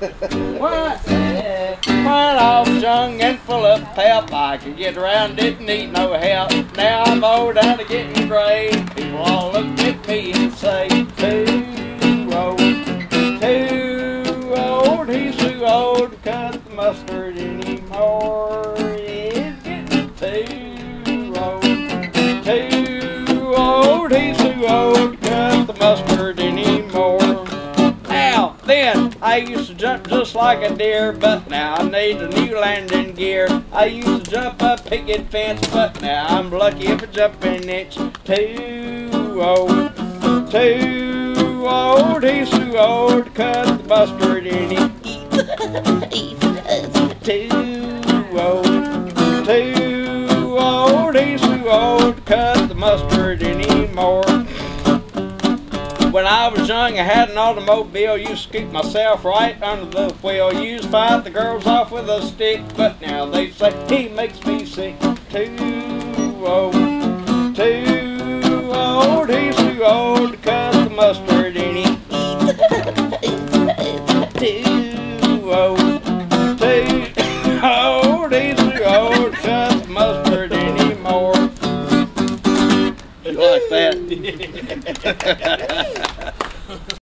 When, when I was young and full of pep, I could get around, didn't need no help. Now I'm old and I'm getting gray. People all look at me and say, too old, too old. He's too old to cut the mustard anymore. I used to jump just like a deer, but now I need a new landing gear. I used to jump a picket fence, but now I'm lucky if I jump an inch. Too old, too old, he's too old to cut the mustard in him. Too old, too old, he's too old to cut the mustard anymore. When I was young, I had an automobile. Used to scoop myself right under the wheel. Used to fight the girls off with a stick, but now they say he makes me sick. Too old, too old. He's too old to cut the mustard in him. Too old, too old. He's too old to the mustard anymore. Like that?